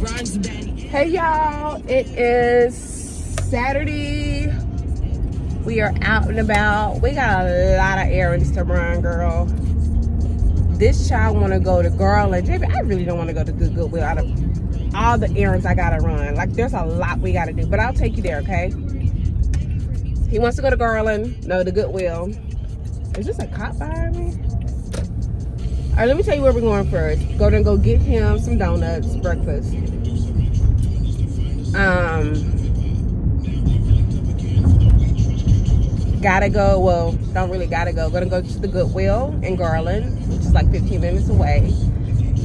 Hey y'all, it is Saturday. We are out and about. We got a lot of errands to run, girl. This child want to go to Garland. JB, I really don't want to go to Good Goodwill out of all the errands I gotta run. Like there's a lot we gotta do, but I'll take you there, okay? He wants to go to Garland. No, the Goodwill. Is this a cop behind me? All right, let me tell you where we're going first. Go and go get him some donuts, breakfast. Um, gotta go. Well, don't really gotta go. Gonna go to the Goodwill in Garland, which is like 15 minutes away.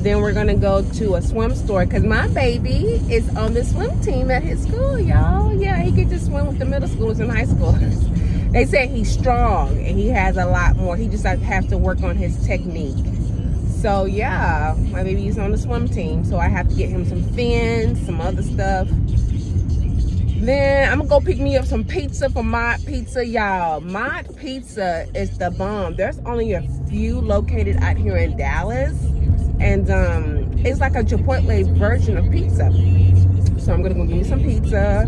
Then we're gonna go to a swim store because my baby is on the swim team at his school, y'all. Yeah, he gets just swim with the middle schoolers and high schoolers. they say he's strong and he has a lot more. He just has to work on his technique. So yeah, my baby's on the swim team. So I have to get him some fins, some other stuff. Then I'm gonna go pick me up some pizza from Mod Pizza, y'all. Mod Pizza is the bomb. There's only a few located out here in Dallas. And um, it's like a Chipotle version of pizza. So I'm gonna go get me some pizza.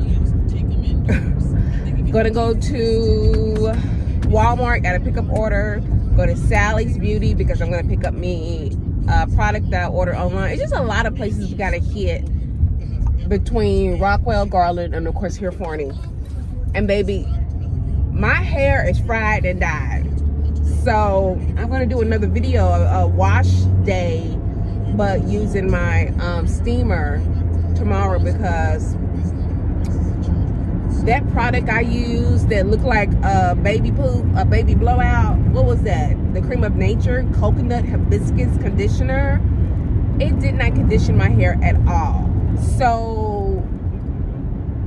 gonna go to Walmart, got a pickup order go to Sally's Beauty because I'm gonna pick up me a product that I ordered online. It's just a lot of places we gotta hit between Rockwall, Garland, and of course here Forney. And baby, my hair is fried and dyed. So I'm gonna do another video, a wash day, but using my um, steamer tomorrow because that product I used that looked like a baby poop, a baby blowout. What was that? The Cream of Nature Coconut Hibiscus Conditioner. It did not condition my hair at all. So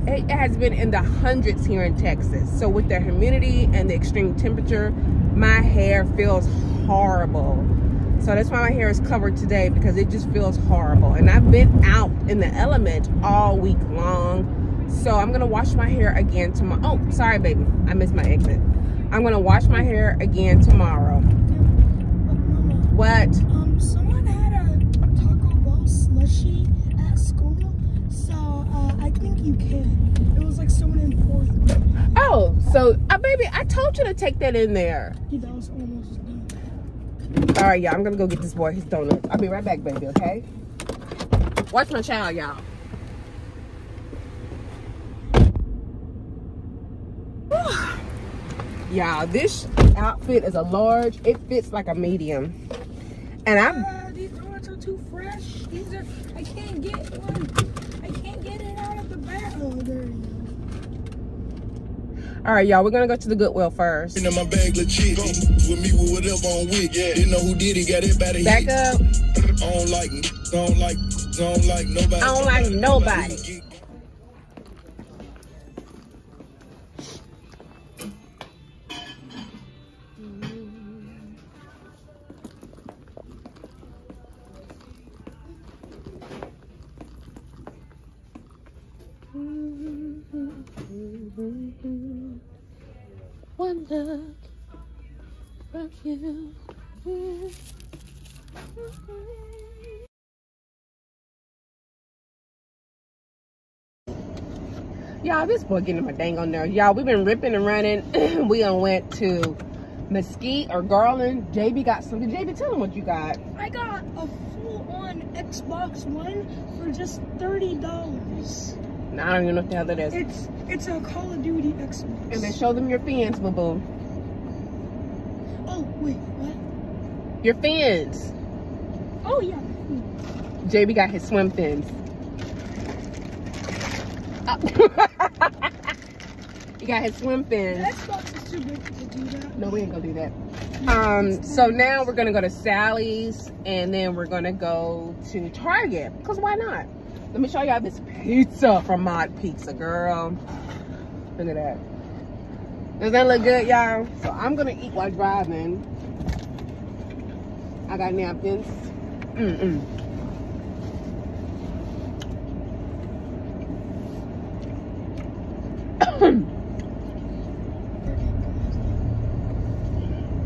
it has been in the hundreds here in Texas. So with the humidity and the extreme temperature, my hair feels horrible. So that's why my hair is covered today because it just feels horrible. And I've been out in the element all week long so I'm gonna wash my hair again tomorrow. Oh, sorry, baby. I missed my exit. I'm gonna wash my hair again tomorrow. What? Um, someone had a Taco Bell slushy at school, so uh, I think you can. It was like someone in fourth grade. Oh, so, uh, baby, I told you to take that in there. That was almost done. All right, y'all, I'm gonna go get this boy his donuts. I'll be right back, baby, okay? Watch my child, y'all. Y'all, this outfit is a large. It fits like a medium. And I'm... Uh, these donuts are too fresh. These are... I can't get one. I can't get it out of the bag. Oh, there you go. All right, y'all, we're gonna go to the Goodwill first. In my bag, legit. With me, with whatever on with. Yeah. Didn't know who did it, got it by the Back up. I don't like, I don't like, I don't like nobody. I don't like nobody. Look from you. Y'all, this boy getting my dang on there. Y'all, we've been ripping and running. we went to Mesquite or Garland. JB got something. JB, tell him what you got. I got a full-on Xbox One for just thirty dollars. Now, I don't even know what the hell that is. It's it's a Call of Duty Xbox. And then show them your fins, boo boo. Oh wait, what? Your fins. Oh yeah. JB got his swim fins. Oh. he got his swim The fins. Xbox is too big to do that. No, we ain't gonna do that. Um, so now we're gonna go to Sally's and then we're gonna go to Target. Cause why not? Let me show y'all this pizza from Mod Pizza, girl. Look at that. Does that look good, y'all? So I'm gonna eat while driving. I got napkins. Mm-mm.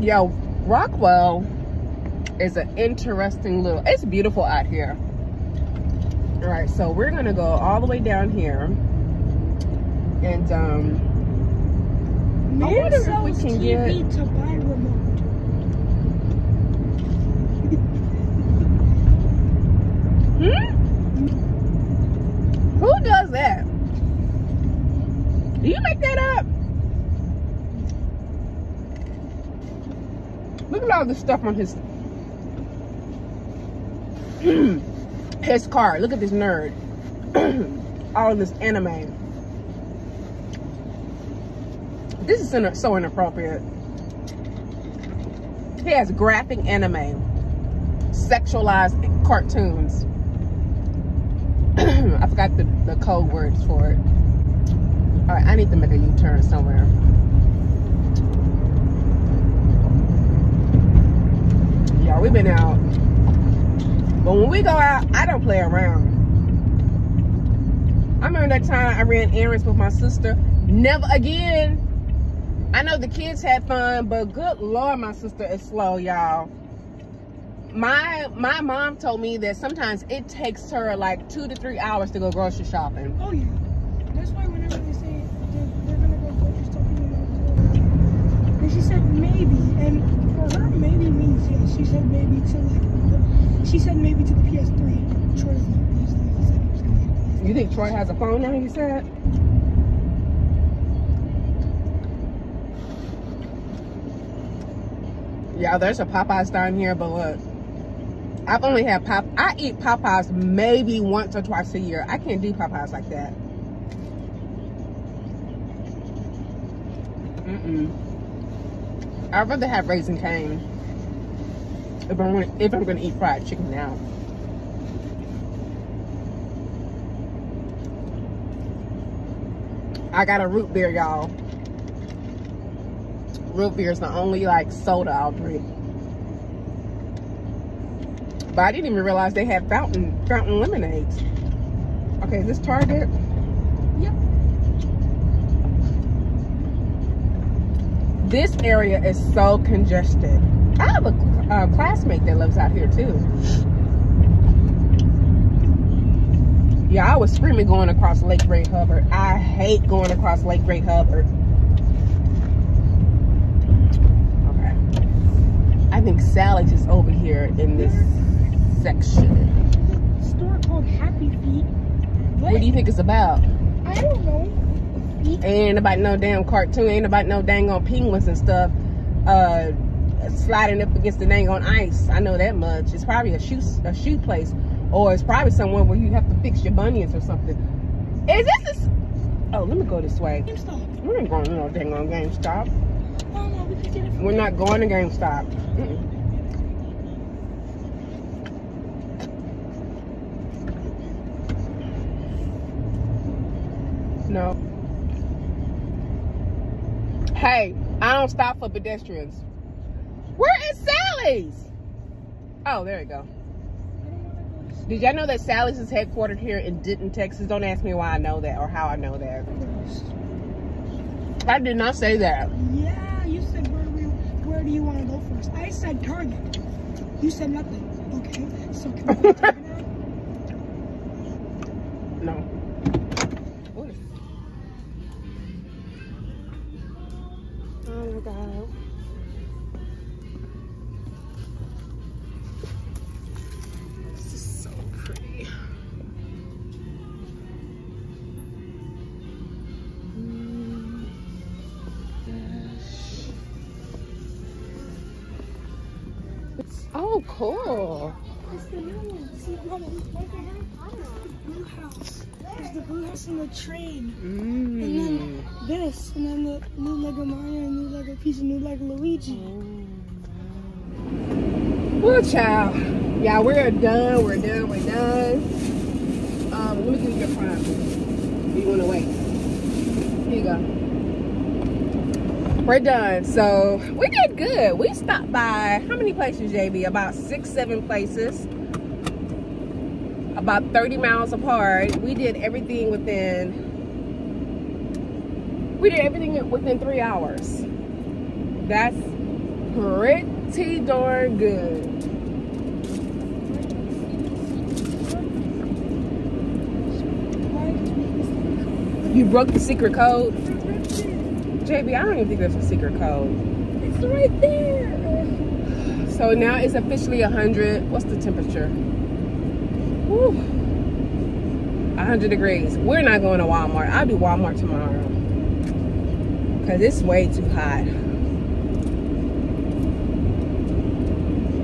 Yo, Rockwall is an interesting little, it's beautiful out here. All right, so we're gonna go all the way down here, and um, I wonder if we can TV get- to buy remote. hmm? Who does that? Do you make that up? Look at all the stuff on his his car. Look at this nerd. all this anime. This is so inappropriate. He has graphic anime, sexualized cartoons. I forgot the, the code words for it. All right, I need to make a U-turn somewhere. Yeah, we've been out. But when we go out, I don't play around. I remember that time I ran errands with my sister. Never again. I know the kids had fun, but good lord, my sister is slow, y'all. My my mom told me that sometimes it takes her like two to three hours to go grocery shopping. Oh yeah. That's why whenever they say they're, gonna go grocery shopping, and she said maybe, and for her maybe means yes. She said maybe to like, she said maybe to the PS3. Troy doesn't have a PS3. He said he was gonna get a PS3. You think Troy has a phone now? You said. Yeah, there's a Popeyes down here, but look, I've only had Pop. I eat Popeyes maybe once or twice a year. I can't do Popeyes like that. Mm-mm. I'd rather have Raising Cane if I'm gonna, if I'm gonna eat fried chicken now. I got a root beer, y'all. Root beer is the only like soda I'll drink. But I didn't even realize they had fountain fountain lemonades. Okay, is this Target? Yep. This area is so congested. I have a uh, classmate that lives out here too. Yeah, I was screaming going across Lake Ray Hubbard. I hate going across Lake Ray Hubbard. Okay. I think Sally's is over here in this section. Store called Happy Feet. What do you think it's about? I don't know. Feet. Ain't about no damn cartoon. Ain't about no dang on penguins and stuff. Uh, sliding up against the dang on ice. I know that much. It's probably a shoe a shoe place, or it's probably somewhere where you have to fix your bunions or something. Is this? a... Oh, let me go this way. GameStop. We ain't going to no dang on GameStop. Oh no, we get it We're not going to GameStop. Mm-mm. No. Hey, I don't stop for pedestrians. Where is Sally's? Oh, there you go. Did y'all know that Sally's is headquartered here in Denton, Texas? Don't ask me why I know that or how I know that. I did not say that. Yeah, you said where, we, where do you want to go first? I said Target. You said nothing. Okay, so can we go to Target now? No. What is Oh my god. Cool. It's the new one. See, Mama, like a Harry Potter. Blue house. There's the blue house and the train. And Mm. then this, and then the new Lego Mario, and new Lego piece, and new Lego Luigi. Well, child. Yeah, we're done. We're done. We're done. Um, let me give you your prime. You want to wait? Here you go. We're done. So we did good. We stopped by how many places, JB? About six, seven places. About 30 miles apart. We did everything within. We did everything within three hours. That's pretty darn good. You broke the secret code? JB, I don't even think there's a secret code. It's right there. So now it's officially 100. What's the temperature? Whew. 100 degrees. We're not going to Walmart. I'll do Walmart tomorrow. Because it's way too hot.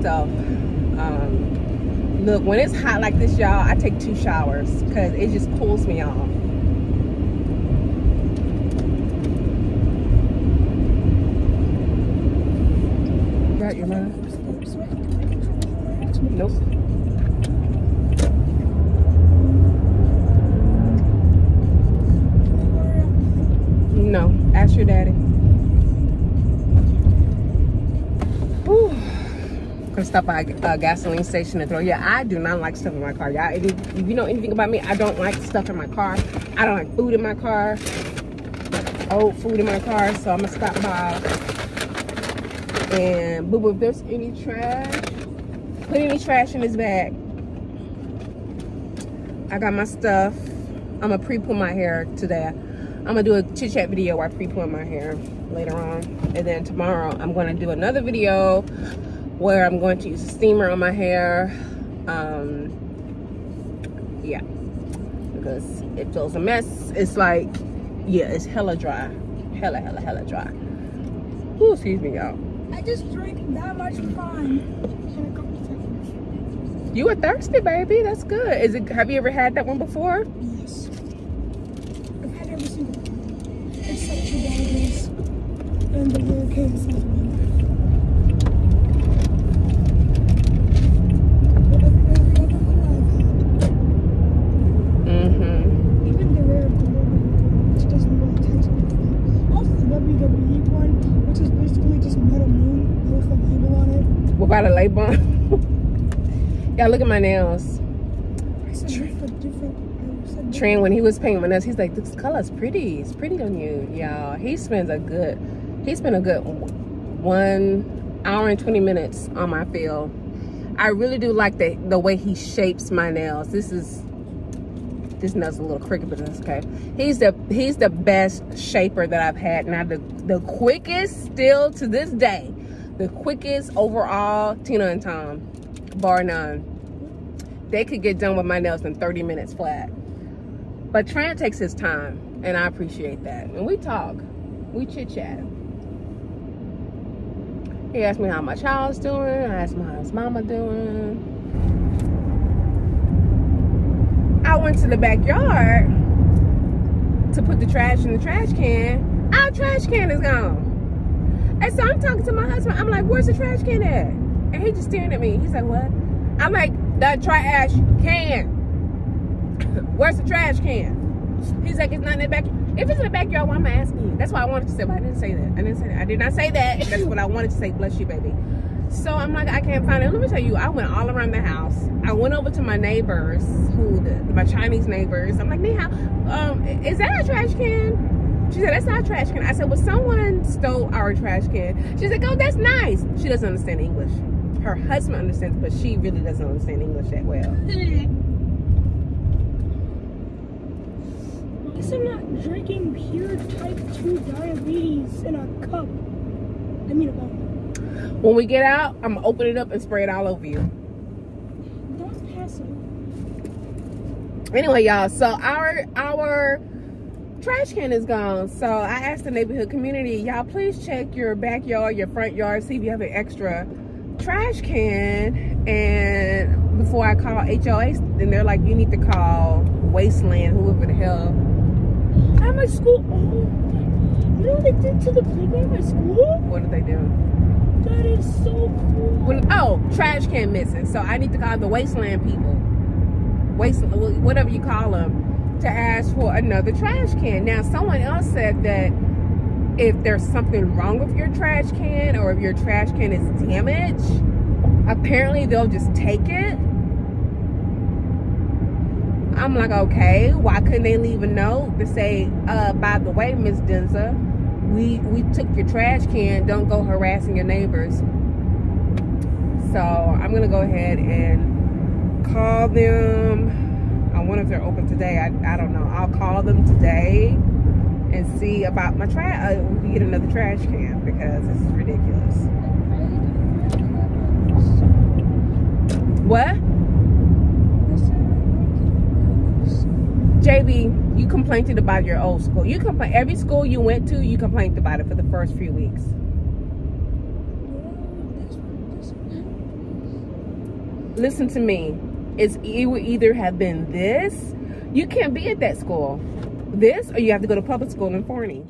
So, um, look, when it's hot like this, y'all, I take two showers because it just cools me off. Got your money? Nope. No. Ask your daddy. Whew. Gonna stop by a gasoline station and throw. Yeah, I do not like stuff in my car. Y'all, if you- know anything about me, I don't like stuff in my car. I don't like food in my car. Old food in my car. So I'm gonna stop by. And boo, if there's any trash, put any trash in this bag. I got my stuff. I'm gonna pre-pull my hair today. I'm gonna do a chit chat video while I pre-putting my hair later on. And then tomorrow I'm gonna do another video where I'm going to use a steamer on my hair. Um, yeah, because it feels a mess. It's like, yeah, it's hella dry. Hella, hella, hella dry. Ooh, excuse me, y'all. I just drank that much fine You were thirsty, baby. That's good. Is it? Have you ever had that one before? Yes. I've had every single one. Except two bagels and the little case as well. But every, every other one I've had. Mm-hmm. Even the rare global, which doesn't really taste good. Also the WWE one, which is basically just Meta Moon with a label on it. What about a label? on? Y'all look at my nails. I said different, different. I said different. Trent, when he was painting my nails, he's like, "This color's pretty. It's pretty on you, y'all." He spends a good, he spent a good one hour and twenty minutes on my field. I really do like the the way he shapes my nails. This is this nail's a little crooked, but that's okay. He's the he's the best shaper that I've had. Now the the quickest, still to this day, the quickest overall, Tina and Tom, bar none. They could get done with my nails in 30 minutes flat. But Trent takes his time, and I appreciate that. And we talk, we chit chat. He asked me how my child's doing. I asked him how his mama doing. I went to the backyard to put the trash in the trash can. Our trash can is gone. And so I'm talking to my husband. I'm like, where's the trash can at? And he just staring at me. He's like, what? I'm like, the trash can. Where's the trash can? He's like, it's not in the back. If it's in the backyard, why am I asking you? That's why I wanted to say, but I didn't say that. I didn't say that. I did not say that. That's what I wanted to say. Bless you, baby. So I'm like, I can't find it. Let me tell you, I went all around the house. I went over to my neighbors, who the, my Chinese neighbors. I'm like, Nihao, um, is that a trash can? She said, that's not a trash can. I said, well, someone stole our trash can. She's like, oh, that's nice. She doesn't understand English. Her husband understands, but she really doesn't understand English that well. At least I'm not drinking pure type 2 diabetes in a cup. I mean a bottle. When we get out, I'm gonna open it up and spray it all over you. Don't pass it. Anyway, y'all, so our our trash can is gone. So I asked the neighborhood community, y'all please check your backyard, your front yard, see if you have an extra trash can. And before I call HOA, then they're like, you need to call Wasteland, whoever the hell. At my school, oh, you know what they did to the playground at my school? What did they do? That is so cool. Oh, trash can missing. So I need to call the Wasteland people, Wasteland, whatever you call them, to ask for another trash can. Now, someone else said that if there's something wrong with your trash can or if your trash can is damaged, apparently they'll just take it. I'm like, okay, why couldn't they leave a note to say, uh, by the way, Miss Denza, we we took your trash can. Don't go harassing your neighbors. So I'm gonna go ahead and call them. I wonder if they're open today. I, I don't know. I'll call them today and see about my trash. Uh, we get another trash can because this is ridiculous. What? JB, you complained about your old school. You complain every school you went to. You complained about it for the first few weeks. Listen to me. It's it would either have been this. You can't be at that school. This, or you have to go to public school in Forney.